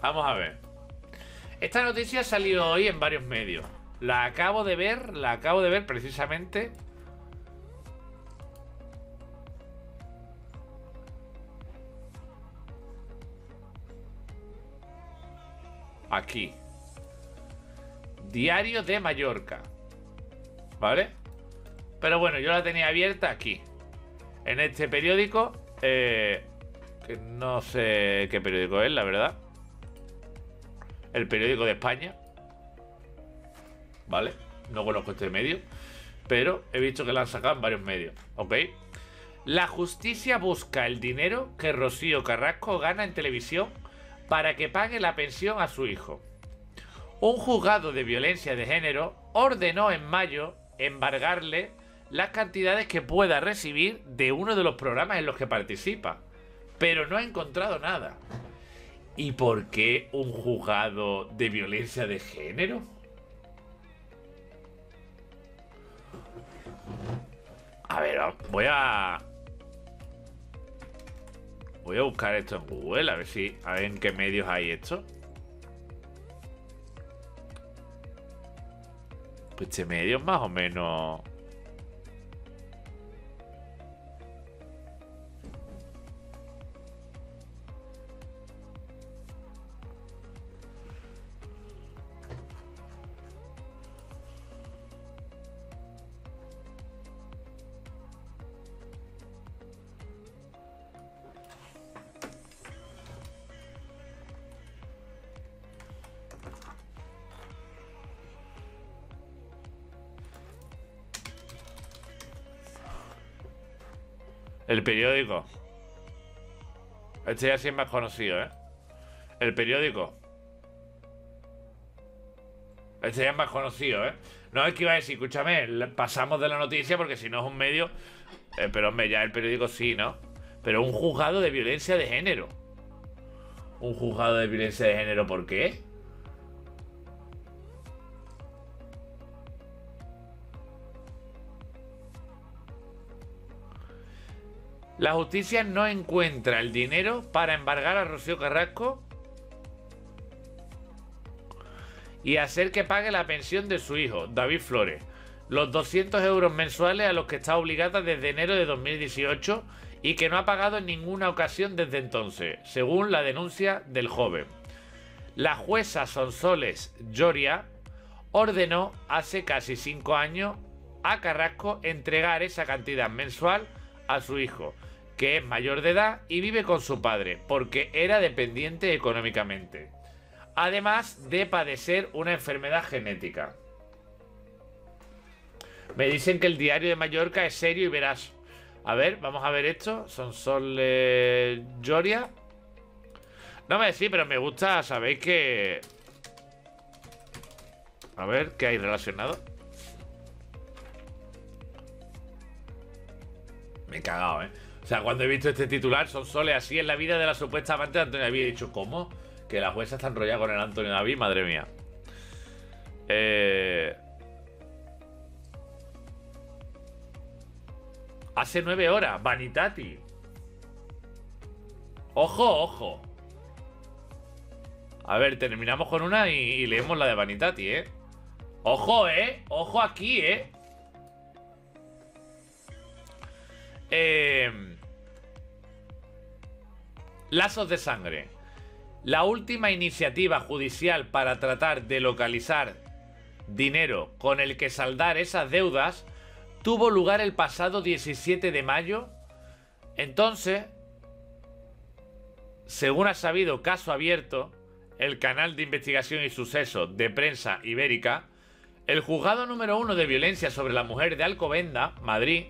Vamos a ver. Esta noticia ha salido hoy en varios medios. La acabo de ver, la acabo de ver precisamente. Aquí. Diario de Mallorca. ¿Vale? Pero bueno, yo la tenía abierta aquí. En este periódico. Eh, que no sé qué periódico es, la verdad. El periódico de España. ¿Vale? No conozco este medio. Pero he visto que la han sacado en varios medios. ¿Ok? La justicia busca el dinero que Rocío Carrasco gana en televisión para que pague la pensión a su hijo. Un juzgado de violencia de género ordenó en mayo embargarle las cantidades que pueda recibir de uno de los programas en los que participa, pero no ha encontrado nada. ¿Y por qué un juzgado de violencia de género? A ver, voy a... Voy a buscar esto en Google, a ver si... A ver en qué medios hay esto. Pues este medio es más o menos... El periódico. Este ya sí es más conocido, ¿eh? El periódico. Este ya es más conocido, ¿eh? No es que iba a decir, escúchame, pasamos de la noticia porque si no es un medio. Eh, pero hombre, ya el periódico sí, ¿no? Pero un juzgado de violencia de género. Un juzgado de violencia de género, ¿por qué? La justicia no encuentra el dinero para embargar a Rocío Carrasco y hacer que pague la pensión de su hijo, David Flores, los 200 euros mensuales a los que está obligada desde enero de 2018 y que no ha pagado en ninguna ocasión desde entonces, según la denuncia del joven. La jueza Sonsoles Lloria ordenó hace casi cinco años a Carrasco entregar esa cantidad mensual a su hijo, que es mayor de edad y vive con su padre, porque era dependiente económicamente. Además de padecer una enfermedad genética. Me dicen que el diario de Mallorca es serio y veraz. A ver, vamos a ver esto. Son Sol Lloria. No me decís, pero me gusta, sabéis que... A ver, ¿qué hay relacionado? Me he cagado, ¿eh? O sea, cuando he visto este titular, son soles así en la vida de la supuesta amante de Antonio David. He dicho, ¿cómo? Que la jueza está enrollada con el Antonio David, madre mía. Eh... Hace nueve horas, Vanitati. Ojo, ojo. A ver, terminamos con una y, y leemos la de Vanitati, ¿eh? Ojo, ¿eh? Ojo aquí, ¿eh? Eh... Lazos de sangre. La última iniciativa judicial para tratar de localizar dinero con el que saldar esas deudas tuvo lugar el pasado 17 de mayo. Entonces, según ha sabido Caso Abierto, el canal de investigación y sucesos de prensa ibérica, el juzgado número uno de violencia sobre la mujer de Alcobenda, Madrid,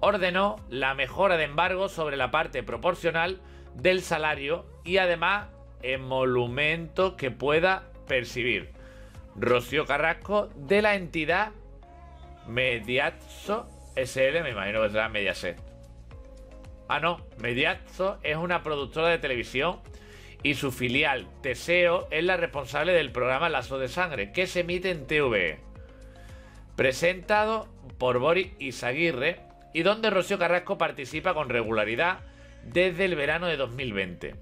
ordenó la mejora de embargo sobre la parte proporcional del salario y además emolumento que pueda percibir. Rocío Carrasco de la entidad Mediazzo SL, me imagino que será Mediaset. Ah, no, Mediazzo es una productora de televisión y su filial Teseo es la responsable del programa Lazo de Sangre, que se emite en TV. Presentado por Boris Izaguirre y donde Rocío Carrasco participa con regularidad desde el verano de 2020.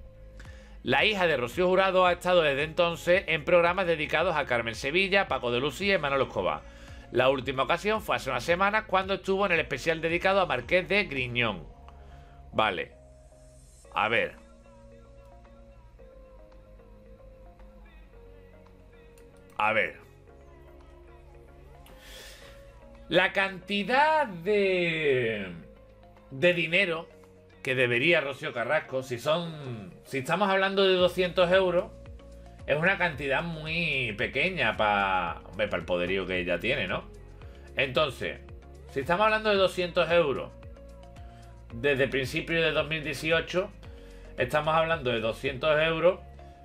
La hija de Rocío Jurado ha estado desde entonces en programas dedicados a Carmen Sevilla, Paco de Lucía y Manolo Escobar. La última ocasión fue hace unas semanas cuando estuvo en el especial dedicado a Marqués de Griñón. Vale. A ver. A ver. La cantidad de. de dinero que debería Rocío Carrasco, si son. Si estamos hablando de 200 euros, es una cantidad muy pequeña para. para el poderío que ella tiene, ¿no? Entonces, si estamos hablando de 200 euros desde principio de 2018, estamos hablando de 200 euros,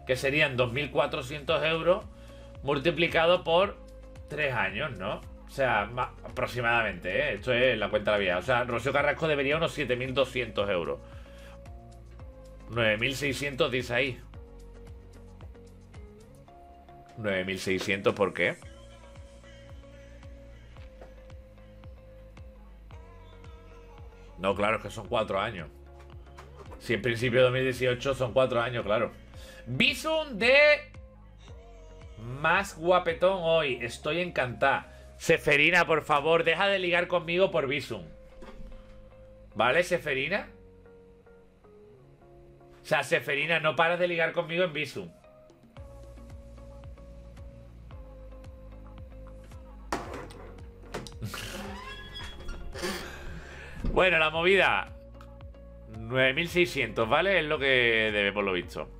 que serían 2.400 euros multiplicado por 3 años, ¿no? O sea, aproximadamente, ¿eh? Esto es la cuenta de la vida. O sea, Rocío Carrasco debería unos 7.200 euros. 9.600 dice ahí. 9.600, ¿por qué? No, claro, es que son 4 años. Si en principio de 2018 son 4 años, claro. Bison de más guapetón hoy. Estoy encantada. Seferina, por favor, deja de ligar conmigo por Visum. ¿Vale, Seferina? O sea, Seferina, no paras de ligar conmigo en Visum. bueno, la movida. 9.600, ¿vale? Es lo que debe, por lo visto.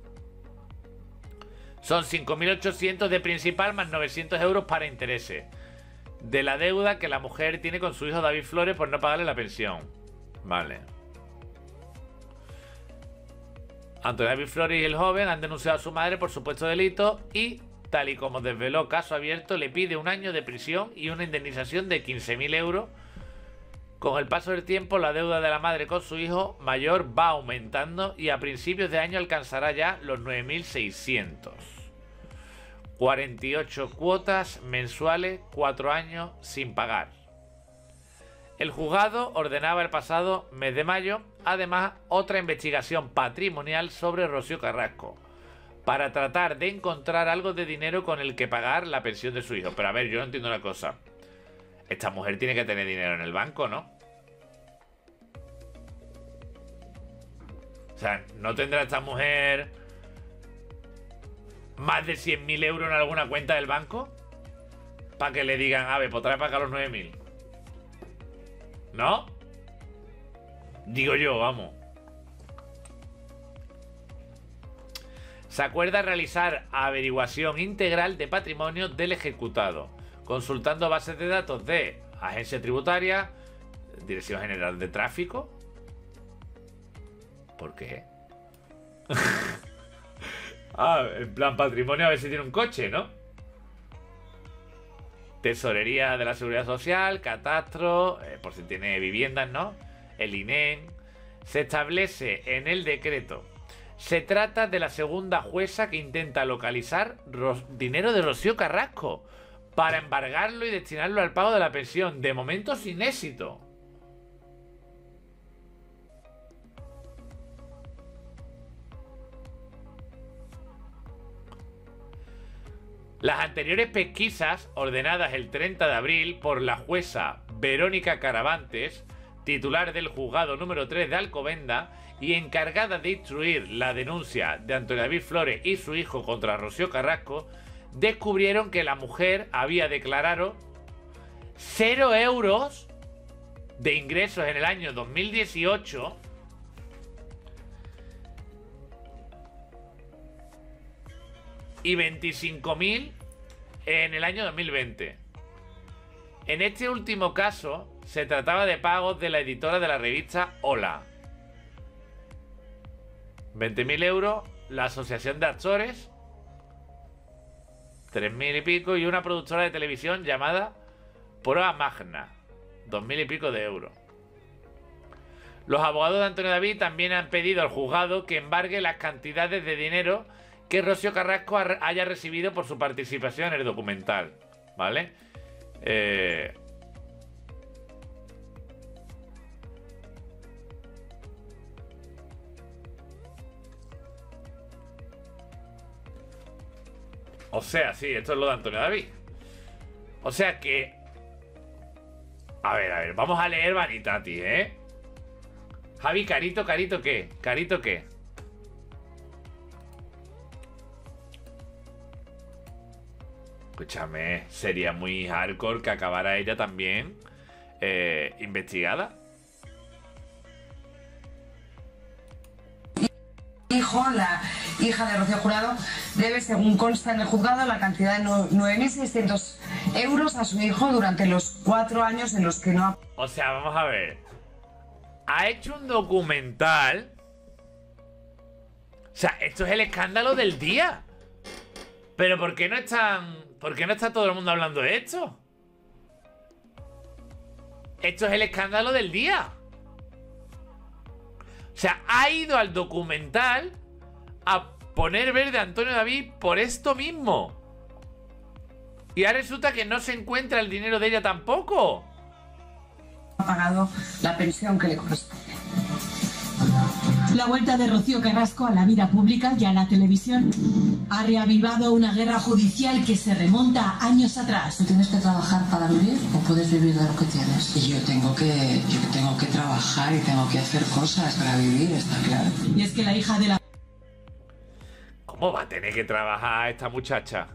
Son 5.800 de principal más 900 euros para intereses. De la deuda que la mujer tiene con su hijo David Flores por no pagarle la pensión. Vale. Antonio David Flores y el joven han denunciado a su madre por supuesto delito y, tal y como desveló caso abierto, le pide un año de prisión y una indemnización de 15.000 euros. Con el paso del tiempo, la deuda de la madre con su hijo mayor va aumentando y a principios de año alcanzará ya los 9.600. 48 cuotas mensuales, 4 años sin pagar. El juzgado ordenaba el pasado mes de mayo, además, otra investigación patrimonial sobre Rocío Carrasco, para tratar de encontrar algo de dinero con el que pagar la pensión de su hijo. Pero a ver, yo no entiendo una cosa. Esta mujer tiene que tener dinero en el banco, ¿no? O sea, ¿no tendrá esta mujer más de 100.000 euros en alguna cuenta del banco? Para que le digan, a ver, pues trae los 9.000. ¿No? Digo yo, vamos. Se acuerda realizar averiguación integral de patrimonio del ejecutado, consultando bases de datos de Agencia Tributaria, Dirección General de Tráfico. ¿Por qué? Ah, en plan patrimonio a ver si tiene un coche, ¿no? Tesorería de la Seguridad Social, catastro, eh, por si tiene viviendas, ¿no? El INEM. Se establece en el decreto. Se trata de la segunda jueza que intenta localizar dinero de Rocío Carrasco para embargarlo y destinarlo al pago de la pensión. De momento sin éxito. Las anteriores pesquisas, ordenadas el 30 de abril por la jueza Verónica Caravantes, titular del juzgado número 3 de Alcobenda y encargada de instruir la denuncia de Antonio David Flores y su hijo contra Rocío Carrasco, descubrieron que la mujer había declarado 0 euros de ingresos en el año 2018 y 25.000 en el año 2020. En este último caso, se trataba de pagos de la editora de la revista Hola. 20.000 euros, la Asociación de Actores, 3.000 y pico, y una productora de televisión llamada Proa Magna, 2.000 y pico de euros. Los abogados de Antonio David también han pedido al juzgado que embargue las cantidades de dinero que Rocío Carrasco haya recibido por su participación en el documental. ¿Vale? Eh, O sea, sí, esto es lo de Antonio David. O sea que... A ver, a ver, vamos a leer Vanitati, ¿eh? Javi, carito, carito, ¿qué? ¿Carito qué? Escúchame, sería muy hardcore que acabara ella también eh, investigada. hijo, la hija de Rocío Jurado, debe, según consta en el juzgado, la cantidad de 9.600 euros a su hijo durante los cuatro años en los que no ha... O sea, vamos a ver. Ha hecho un documental. O sea, esto es el escándalo del día. Pero ¿por qué no están... ¿Por qué no está todo el mundo hablando de esto? Esto es el escándalo del día. O sea, ha ido al documental a poner verde a Antonio David por esto mismo. Y ahora resulta que no se encuentra el dinero de ella tampoco. Ha pagado la pensión que le corresponde. La vuelta de Rocío Carrasco a la vida pública y a la televisión ha reavivado una guerra judicial que se remonta años atrás. ¿Tú tienes que trabajar para vivir o puedes vivir de lo que tienes? Y yo tengo que, yo tengo que trabajar y tengo que hacer cosas para vivir, está claro. Y es que la hija de la ¿Cómo va a tener que trabajar esta muchacha?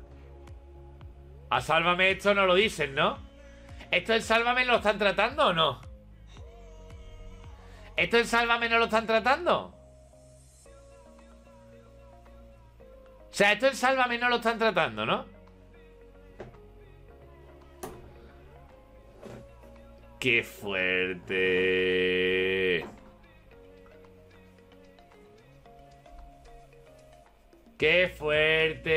A Sálvame esto no lo dicen, ¿no? ¿Esto en Sálvame lo están tratando o no? ¿Esto en Sálvame no lo están tratando? O sea, esto en Sálvame no lo están tratando, ¿no? ¡Qué fuerte! ¡Qué fuerte!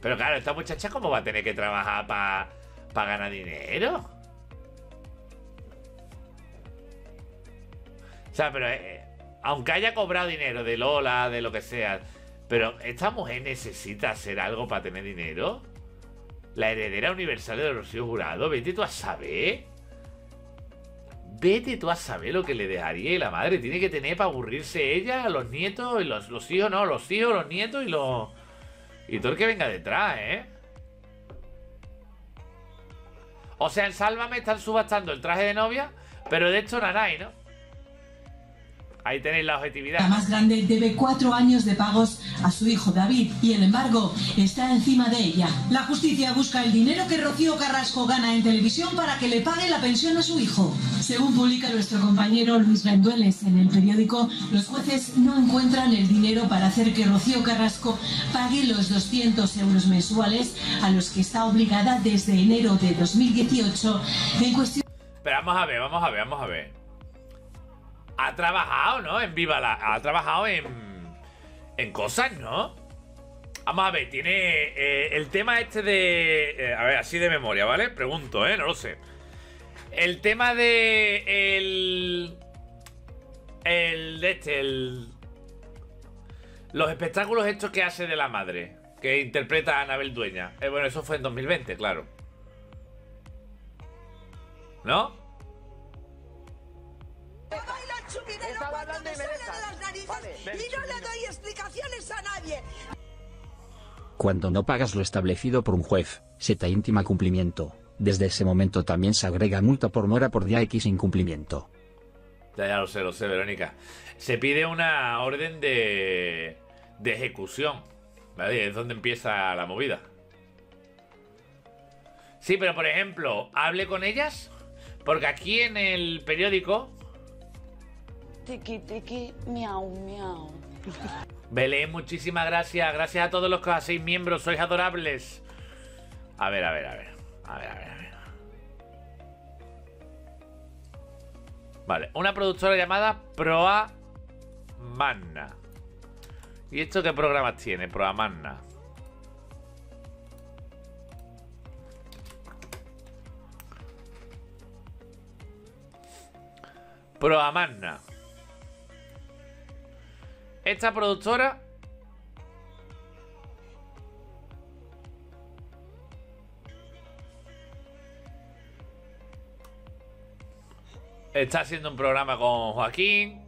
Pero claro, esta muchacha cómo va a tener que trabajar para ganar dinero. O sea, pero eh, aunque haya cobrado dinero de Lola, de lo que sea, pero esta mujer necesita hacer algo para tener dinero. La heredera universal de Rocío Jurado, vete tú a saber. Vete tú a saber lo que le dejaría y la madre tiene que tener para aburrirse ella, los nietos, y los, los hijos, no, los hijos, los nietos y los. Y todo el que venga detrás, ¿eh? O sea, en Sálvame están subastando el traje de novia, pero de hecho Nanay, ¿no? Ahí tenéis la objetividad. La más grande debe cuatro años de pagos a su hijo David y el embargo está encima de ella. La justicia busca el dinero que Rocío Carrasco gana en televisión para que le pague la pensión a su hijo. Según publica nuestro compañero Luis Rendueles en el periódico, los jueces no encuentran el dinero para hacer que Rocío Carrasco pague los 200 euros mensuales a los que está obligada desde enero de 2018 en cuestión... Pero vamos a ver, vamos a ver, vamos a ver ha trabajado, ¿no? En Viva la. Ha trabajado en. En cosas, ¿no? Vamos a ver, tiene. Eh, el tema este de. Eh, a ver, así de memoria, ¿vale? Pregunto, ¿eh? No lo sé. El tema de. El. El de este, el. Los espectáculos estos que hace de la madre. Que interpreta a Anabel Dueña. Eh, bueno, eso fue en 2020, claro. ¿No? Estaba hablando y me y no le doy explicaciones a nadie. Cuando no pagas lo establecido por un juez, se te intima cumplimiento. Desde ese momento también se agrega multa por mora por día X incumplimiento. Ya, ya lo sé, lo sé, Verónica. Se pide una orden de, de ejecución. ¿Vale? Es donde empieza la movida. Sí, pero por ejemplo, hable con ellas. Porque aquí en el periódico Tiki, tiki, miau, miau. Belén, muchísimas gracias. Gracias a todos los que hacéis miembros, sois adorables. A ver, a ver, a ver. A ver, a ver, a ver. Vale, una productora llamada Proa Manna. ¿Y esto qué programas tiene? Proa Manna. Proamanna. Esta productora está haciendo un programa con Joaquín.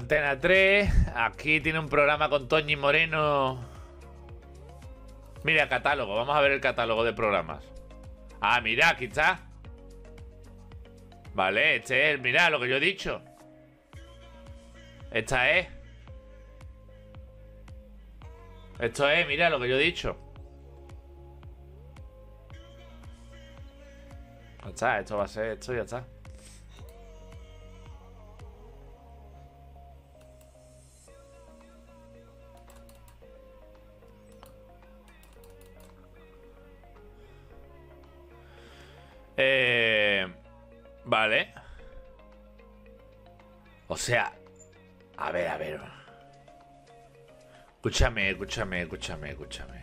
Pantena 3. Aquí tiene un programa con Toñi Moreno. Mira, catálogo. Vamos a ver el catálogo de programas. Ah, mira, aquí está. Vale, este es, mira lo que yo he dicho. Esta es. Esto es, mira lo que yo he dicho. Ya está, esto va a ser esto, ya está. Eh, vale. O sea, a ver, a ver. Escúchame, escúchame, escúchame, escúchame.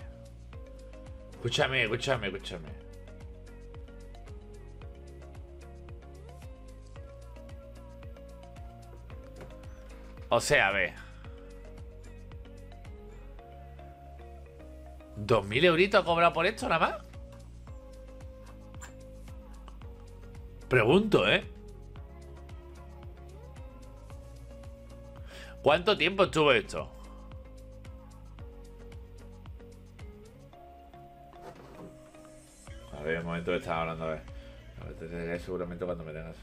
Escúchame, escúchame, escúchame. O sea, a ver. ¿Dos mil euritos ha cobrado por esto nada más? Pregunto, ¿eh? ¿Cuánto tiempo estuvo esto? A ver, un momento que estaba hablando, a ver. Seguramente cuando me tengas.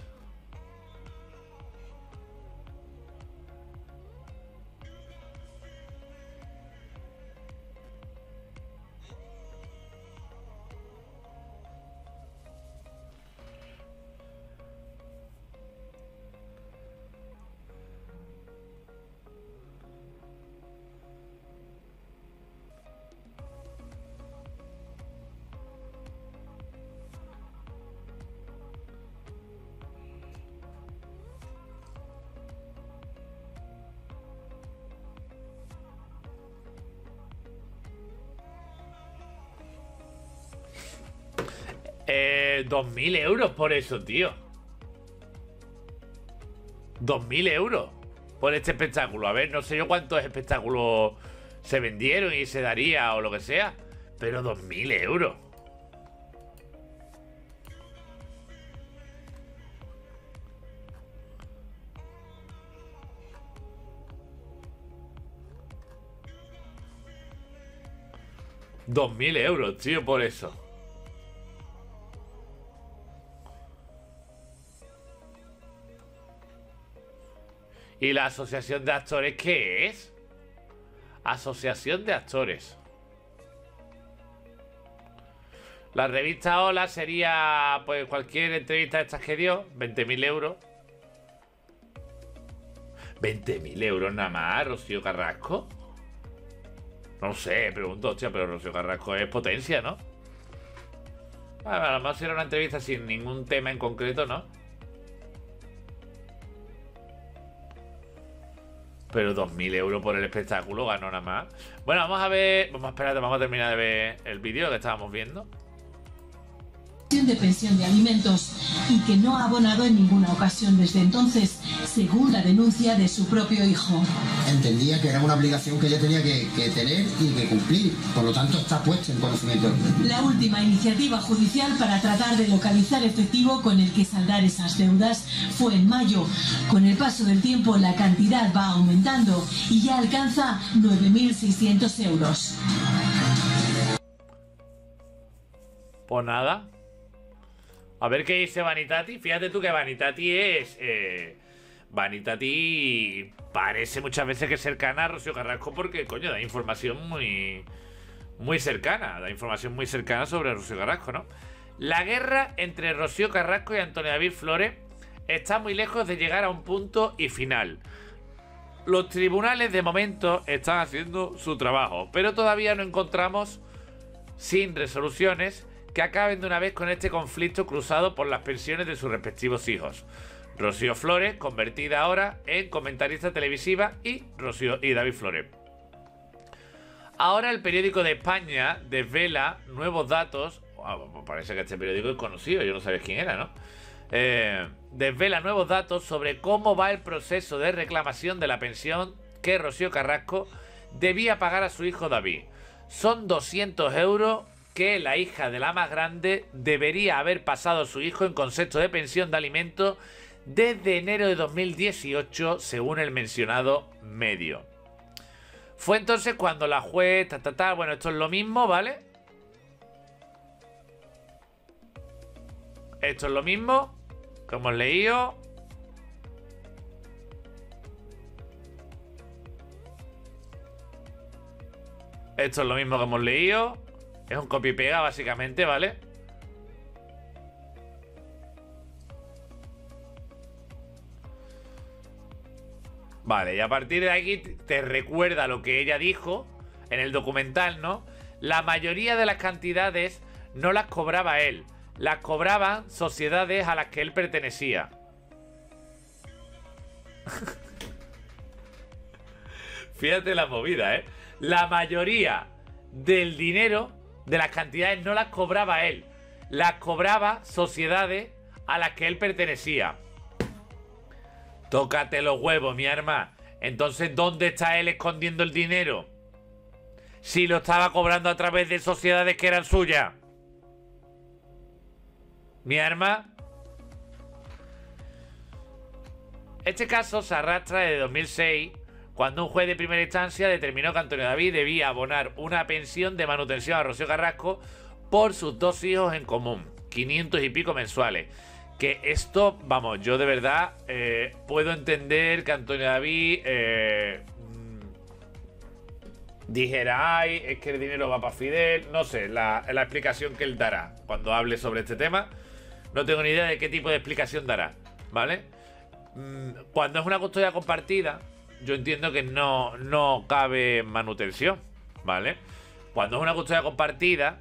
Eh, 2.000 euros por eso, tío. 2.000 euros por este espectáculo. A ver, no sé yo cuántos espectáculos se vendieron y se daría o lo que sea. Pero 2.000 euros. Dos mil euros, tío, por eso. ¿Y la asociación de actores qué es? Asociación de actores. La revista Hola sería, pues, cualquier entrevista de estas que dio, 20.000 euros. 20.000 euros nada más, Rocío Carrasco. No sé, pregunto, hostia, pero Rocío Carrasco es potencia, ¿no? Bueno, a lo mejor era una entrevista sin ningún tema en concreto, ¿no? Pero 2.000 euros por el espectáculo ganó nada más. Bueno, vamos a ver. Vamos a esperar, vamos a terminar de ver el vídeo que estábamos viendo. de pensión de alimentos y que no ha abonado en ninguna ocasión desde entonces, según la denuncia de su propio hijo. Entendía que era una obligación que yo tenía que, que tener y que cumplir, por lo tanto está puesto en conocimiento. La última iniciativa judicial para tratar de localizar efectivo con el que saldar esas deudas fue en mayo. Con el paso del tiempo la cantidad va aumentando y ya alcanza 9.600 euros. Pues nada. A ver qué dice Vanitati. Fíjate tú que Vanitati es. Eh, Vanitati parece muchas veces que es cercana a Rocío Carrasco porque, coño, da información muy. Muy cercana. Da información muy cercana sobre Rocío Carrasco, ¿no? La guerra entre Rocío Carrasco y Antonio David Flores está muy lejos de llegar a un punto y final. Los tribunales de momento están haciendo su trabajo, pero todavía no encontramos sin resoluciones que acaben de una vez con este conflicto cruzado por las pensiones de sus respectivos hijos. Rocío Flores, convertida ahora en comentarista televisiva, y Rocío y David Flores. Ahora el periódico de España desvela nuevos datos. Ah, parece que este periódico es conocido, yo no sabía quién era, ¿no? Eh, desvela nuevos datos sobre cómo va el proceso de reclamación de la pensión que Rocío Carrasco debía pagar a su hijo David. Son 200 euros que la hija de la más grande debería haber pasado a su hijo en concepto de pensión de alimentos desde enero de 2018, según el mencionado medio. Fue entonces cuando la juez, ta, ta, ta, bueno, esto es lo mismo, ¿vale? Esto es lo mismo que hemos leído. Esto es lo mismo que hemos leído. Es un copy pega, básicamente, ¿vale? Vale, y a partir de aquí te recuerda lo que ella dijo en el documental, ¿no? La mayoría de las cantidades no las cobraba él, las cobraban sociedades a las que él pertenecía. Fíjate la movida, ¿eh? La mayoría del dinero, de las cantidades, no las cobraba él, las cobraba sociedades a las que él pertenecía. Tócate los huevos, mi arma. Entonces, ¿dónde está él escondiendo el dinero? Si lo estaba cobrando a través de sociedades que eran suyas. Mi arma. Este caso se arrastra desde 2006, cuando un juez de primera instancia determinó que Antonio David debía abonar una pensión de manutención a Rocío Carrasco por sus dos hijos en común, 500 y pico mensuales. Que esto, vamos, yo de verdad eh, puedo entender que Antonio David eh, mm, dijera, ay, es que el dinero va para Fidel, no sé, la, la explicación que él dará cuando hable sobre este tema. No tengo ni idea de qué tipo de explicación dará, ¿vale? Mm, Cuando es una custodia compartida, yo entiendo que no, no cabe manutención, ¿vale? Cuando es una custodia compartida,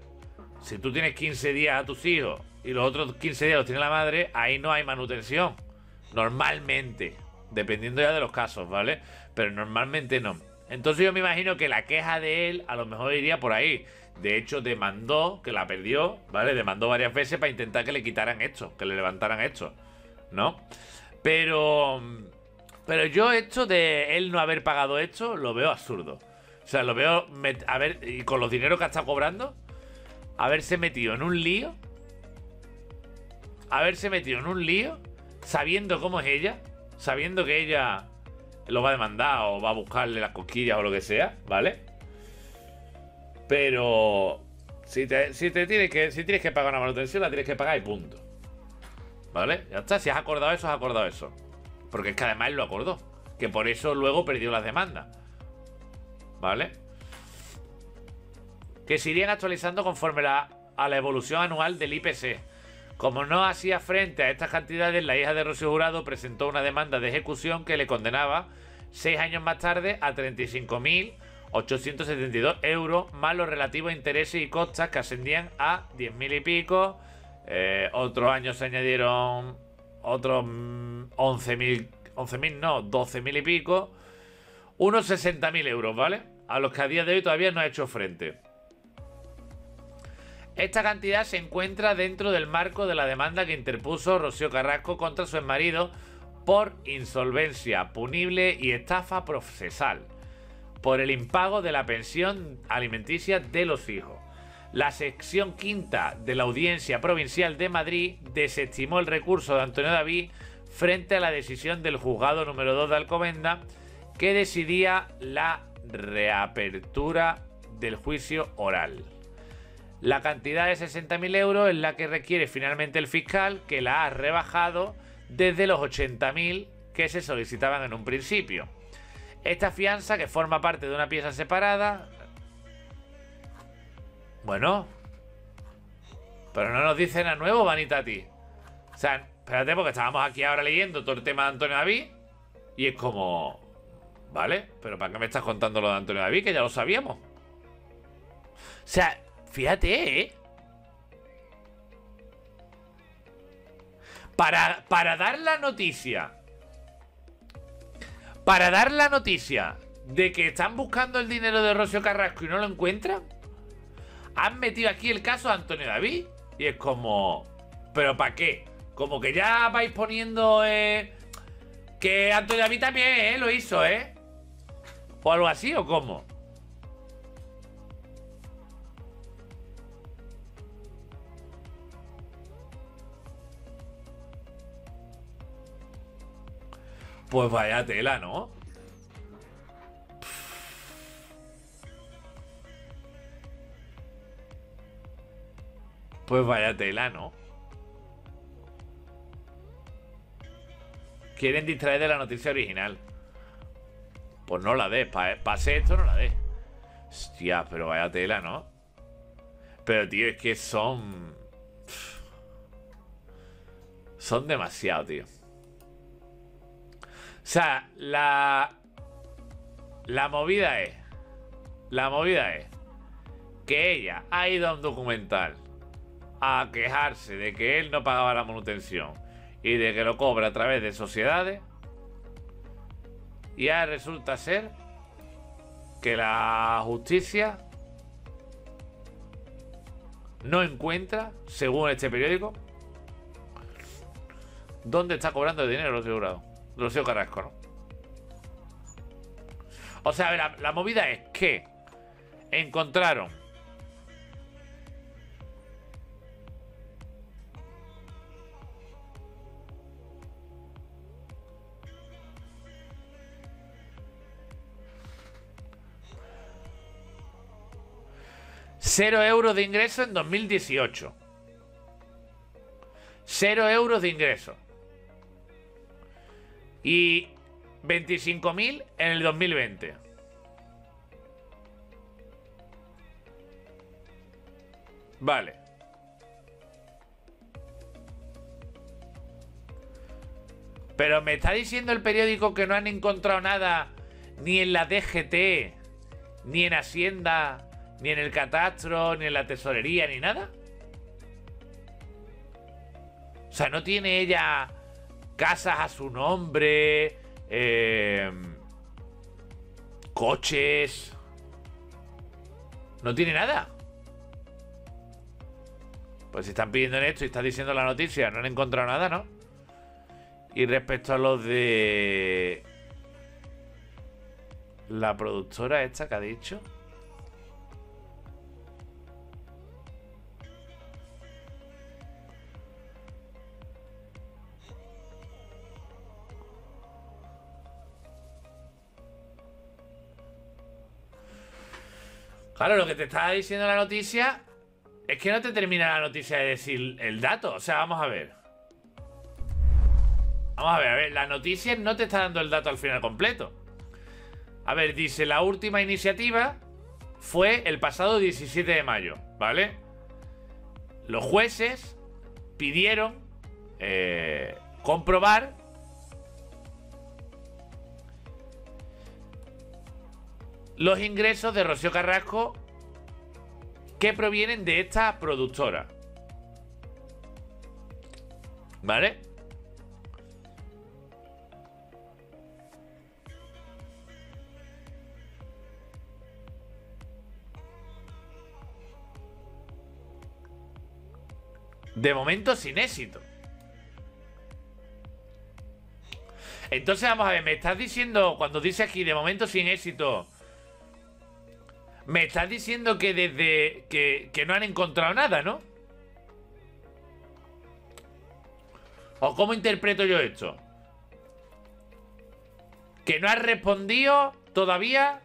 si tú tienes 15 días a tus hijos y los otros 15 días los tiene la madre, ahí no hay manutención. Normalmente. Dependiendo ya de los casos, ¿vale? Pero normalmente no. Entonces yo me imagino que la queja de él a lo mejor iría por ahí. De hecho, demandó, que la perdió, ¿vale? Demandó varias veces para intentar que le quitaran esto, que le levantaran esto, ¿no? Pero... Pero yo esto de él no haber pagado esto, lo veo absurdo. O sea, lo veo... A ver, y con los dineros que estado cobrando, haberse metido en un lío haberse metido en un lío sabiendo cómo es ella, sabiendo que ella lo va a demandar o va a buscarle las cosquillas o lo que sea, ¿vale? Pero si te, tienes que si tienes que pagar una manutención, la tienes que pagar y punto. ¿Vale? Ya está, si has acordado eso, has acordado eso. Porque es que además él lo acordó. Que por eso luego perdió las demandas. ¿Vale? Que se irían actualizando conforme a la evolución anual del IPC. Como no hacía frente a estas cantidades, la hija de Rocío Jurado presentó una demanda de ejecución que le condenaba seis años más tarde a 35.872 euros, más los relativos intereses y costas que ascendían a 10.000 y pico. Eh, otros años se añadieron otros mm, 11.000, 11.000 no, 12.000 y pico. Unos 60.000 euros, ¿vale? A los que a día de hoy todavía no ha hecho frente. Esta cantidad se encuentra dentro del marco de la demanda que interpuso Rocío Carrasco contra su exmarido por insolvencia punible y estafa procesal por el impago de la pensión alimenticia de los hijos. La sección quinta de la Audiencia Provincial de Madrid desestimó el recurso de Antonio David frente a la decisión del juzgado número 2 de Alcomenda que decidía la reapertura del juicio oral. La cantidad de 60.000 euros es la que requiere finalmente el fiscal, que la ha rebajado desde los 80.000 que se solicitaban en un principio. Esta fianza, que forma parte de una pieza separada... Bueno... Pero no nos dicen a nuevo, Vanitati. O sea, espérate, porque estábamos aquí ahora leyendo todo el tema de Antonio David. Y es como... ¿Vale? Pero ¿para qué me estás contando lo de Antonio David? Que ya lo sabíamos. O sea, fíjate, ¿eh? Para, para dar la noticia. Para dar la noticia de que están buscando el dinero de Rocío Carrasco y no lo encuentran. Han metido aquí el caso de Antonio David. Y es como. ¿Pero para qué? Como que ya vais poniendo. eh, que Antonio David también eh, lo hizo, ¿eh? O algo así, o cómo. Pues vaya tela, ¿no? Pues vaya tela, ¿no? Quieren distraer de la noticia original. Pues no la des. Pase esto, no la des. Hostia, pero vaya tela, ¿no? Pero, tío, es que son... Son demasiado, tío. O sea, la... La movida es... La movida es... Que ella ha ido a un documental a quejarse de que él no pagaba la manutención y de que lo cobra a través de sociedades. Y ahora resulta ser que la justicia no encuentra, según este periódico, dónde está cobrando el dinero Rocío Jurado. Rocío Carrasco, ¿no? O sea, la, movida es que encontraron Cero euros de ingreso en 2018. Cero euros de ingreso. Y 25.000 en el 2020. Vale. Pero me está diciendo el periódico que no han encontrado nada ni en la DGT, ni en Hacienda, ni en el catastro, ni en la tesorería, ni nada. O sea, no tiene ella casas a su nombre, em, coches. No tiene nada. Pues si están pidiendo en esto y está diciendo la noticia, no han encontrado nada, ¿no? Y respecto a los de... La productora esta que ha dicho. Claro, lo que te está diciendo la noticia es que no te termina la noticia de decir el dato. O sea, vamos a ver. Vamos a ver, a ver. La noticia no te está dando el dato al final completo. A ver, dice, la última iniciativa fue el pasado 17 de mayo, ¿vale? Los jueces pidieron eh, comprobar los ingresos de Rocío Carrasco que provienen de esta productora. ¿Vale? De momento sin éxito. Entonces vamos a ver, me estás diciendo, cuando dice aquí de momento sin éxito, me estás diciendo que desde que, no han encontrado nada, ¿no? ¿O cómo interpreto yo esto? Que no has respondido todavía.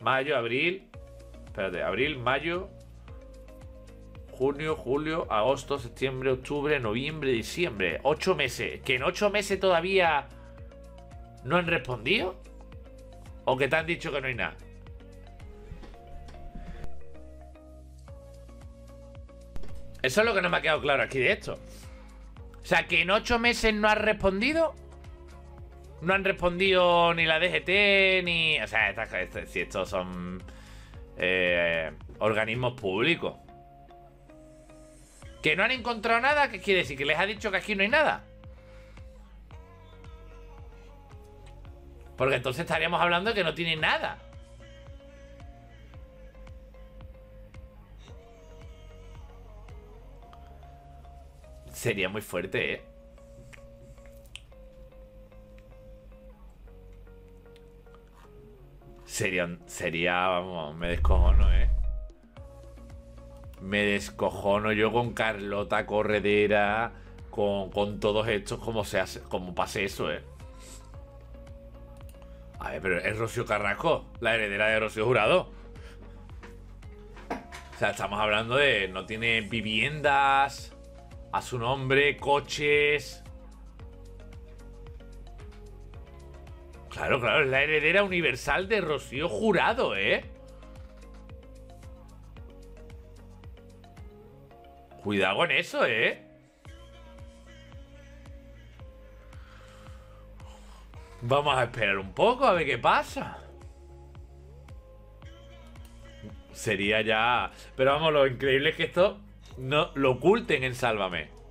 Mayo, abril. Espérate, abril, mayo. Junio, julio, agosto, septiembre, octubre, noviembre, diciembre. Ocho meses. ¿Que en ocho meses todavía no han respondido? ¿O que te han dicho que no hay nada? Eso es lo que no me ha quedado claro aquí de esto. O sea, que en ocho meses no ha respondido. No han respondido ni la DGT, ni. O sea, si estos son eh, organismos públicos. Que no han encontrado nada, ¿qué quiere decir? Que les ha dicho que aquí no hay nada. Porque entonces estaríamos hablando de que no tienen nada. Sería muy fuerte, ¿eh? Sería, sería, vamos, me descojono, ¿eh? Me descojono yo con Carlota Corredera, con, todos estos, como se hace, como pase eso, ¿eh? A ver, pero es Rocío Carrasco, la heredera de Rocío Jurado. O sea, estamos hablando de. No tiene viviendas a su nombre, coches. Claro, claro, es la heredera universal de Rocío Jurado, ¿eh? Cuidado con eso, ¿eh? Vamos a esperar un poco a ver qué pasa. Sería ya... Pero vamos, lo increíble es que esto no lo oculten en Sálvame.